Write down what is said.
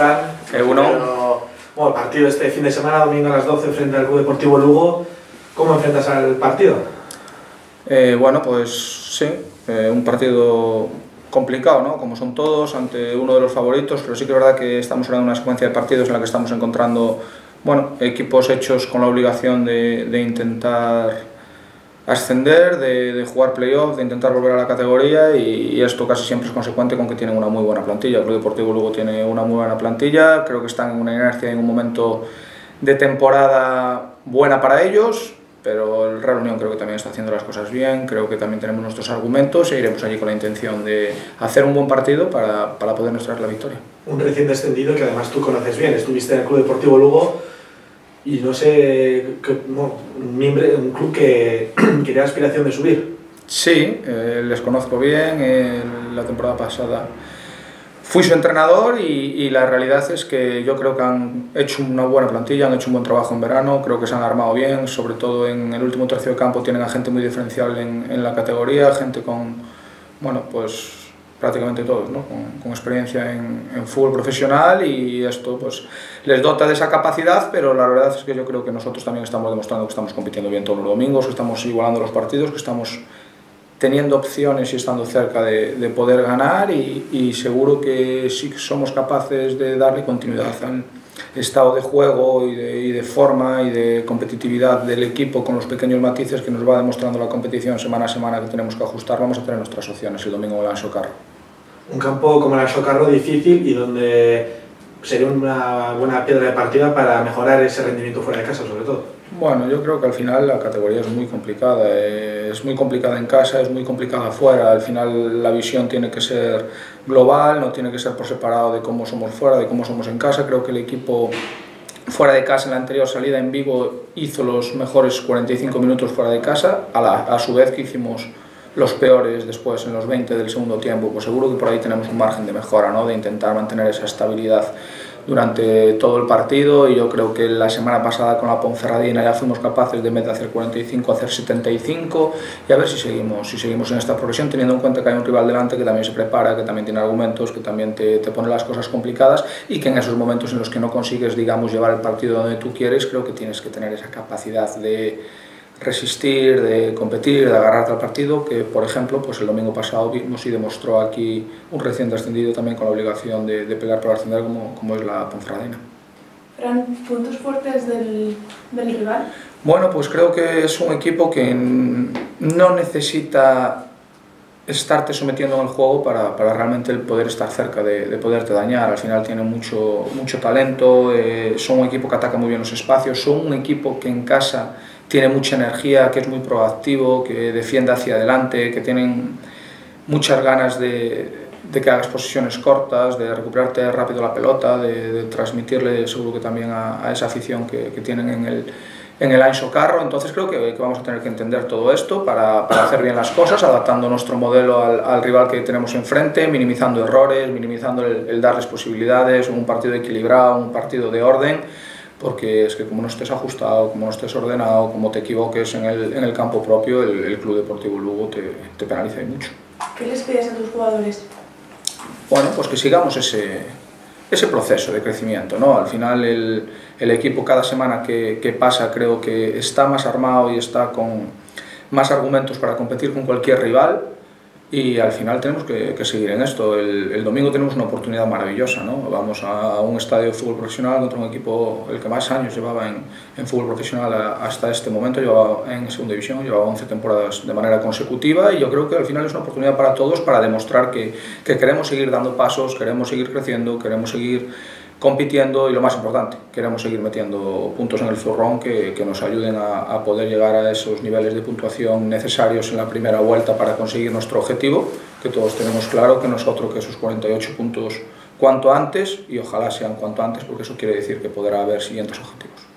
Fran. Eh, uno. Pero, bueno, partido este fin de semana, domingo a las 12 frente al Club Deportivo Lugo. ¿Cómo enfrentas al partido? Eh, bueno, pues sí, eh, un partido complicado, ¿no? Como son todos, ante uno de los favoritos, pero sí que es verdad que estamos hablando de una secuencia de partidos en la que estamos encontrando, bueno, equipos hechos con la obligación de, de intentar ascender, de, de jugar playoff, de intentar volver a la categoría y, y, esto casi siempre es consecuente con que tienen una muy buena plantilla. El Club Deportivo Lugo tiene una muy buena plantilla, creo que están en una inercia en un momento de temporada buena para ellos, pero el Real Unión creo que también está haciendo las cosas bien, creo que también tenemos nuestros argumentos e iremos allí con la intención de hacer un buen partido para, para podernos traer la victoria. Un recién descendido que además tú conoces bien, estuviste en el Club Deportivo Lugo y no sé, que, bueno, un, club que quería aspiración de subir. Sí, eh, les conozco bien, eh, la temporada pasada fui su entrenador y, y, la realidad es que yo creo que han hecho una buena plantilla, han hecho un buen trabajo en verano, creo que se han armado bien, sobre todo en el último tercio de campo tienen a gente muy diferencial en, en la categoría, gente con, bueno, pues prácticamente todos, ¿no? con, con, experiencia en, fútbol profesional y esto pues les dota de esa capacidad, pero la verdad es que yo creo que nosotros también estamos demostrando que estamos compitiendo bien todos los domingos, que estamos igualando los partidos, que estamos teniendo opciones y estando cerca de, de poder ganar y, y, seguro que sí somos capaces de darle continuidad al estado de juego y de, y de, forma y de competitividad del equipo con los pequeños matices que nos va demostrando la competición semana a semana que tenemos que ajustar, vamos a tener nuestras opciones el domingo en el Anso Carro. Un campo como el Anso Carro difícil y donde sería una buena piedra de partida para mejorar ese rendimiento fuera de casa sobre todo. Bueno, yo creo que al final la categoría es muy complicada, eh, es muy complicada en casa, es muy complicada afuera, al final la visión tiene que ser global, no tiene que ser por separado de cómo somos fuera, de cómo somos en casa, creo que el equipo fuera de casa en la anterior salida en Vigo hizo los mejores 45 minutos fuera de casa, a, la, a su vez que hicimos los peores después en los 20 del segundo tiempo, pues seguro que por ahí tenemos un margen de mejora, ¿no? de intentar mantener esa estabilidad durante todo el partido y yo creo que la semana pasada con la Ponferradina ya fuimos capaces de en vez de hacer 45 hacer 75 y a ver si seguimos, si seguimos en esta progresión teniendo en cuenta que hay un rival delante que también se prepara, que también tiene argumentos, que también te, te pone las cosas complicadas y que en esos momentos en los que no consigues digamos llevar el partido donde tú quieres creo que tienes que tener esa capacidad de resistir, de competir, de agarrarte al partido, que por ejemplo pues el domingo pasado vimos y demostró aquí un recién descendido también con la obligación de, de pelear por ascender como, como es la Ponferradina. Fran, ¿puntos fuertes del, del rival? Bueno, pues creo que es un equipo que no necesita estarte sometiendo en el juego para, para realmente el poder estar cerca de, de, poderte dañar. Al final tiene mucho, mucho talento, eh, son un equipo que ataca muy bien los espacios, son un equipo que en casa tiene mucha energía, que es muy proactivo, que defiende hacia adelante, que tienen muchas ganas de, de que hagas posiciones cortas, de recuperarte rápido la pelota, de, transmitirle seguro que también a, esa afición que, que, tienen en el, en el Anso Carro. Entonces creo que, que, vamos a tener que entender todo esto para, para hacer bien las cosas, adaptando nuestro modelo al, al, rival que tenemos enfrente, minimizando errores, minimizando el, el darles posibilidades, un partido equilibrado, un partido de orden porque es que como no estés ajustado, como no estés ordenado, como te equivoques en el, en el campo propio, el, el, Club Deportivo Lugo te, te penaliza mucho. ¿Qué les pides a tus jugadores? Bueno, pues que sigamos ese, ese proceso de crecimiento, ¿no? Al final el, el equipo cada semana que, que pasa creo que está más armado y está con más argumentos para competir con cualquier rival, y al final tenemos que, que seguir en esto. El, el, domingo tenemos una oportunidad maravillosa, ¿no? Vamos a un estadio de fútbol profesional contra un equipo el que más años llevaba en, fútbol profesional hasta este momento, llevaba en segunda división, llevaba 11 temporadas de manera consecutiva y yo creo que al final es una oportunidad para todos para demostrar que queremos seguir dando pasos, queremos seguir creciendo, queremos seguir compitiendo y lo más importante, queremos seguir metiendo puntos en el zurrón que, que nos ayuden a, poder llegar a esos niveles de puntuación necesarios en la primera vuelta para conseguir nuestro objetivo, que todos tenemos claro que nosotros que esos 48 puntos cuanto antes y ojalá sean cuanto antes porque eso quiere decir que podrá haber siguientes objetivos.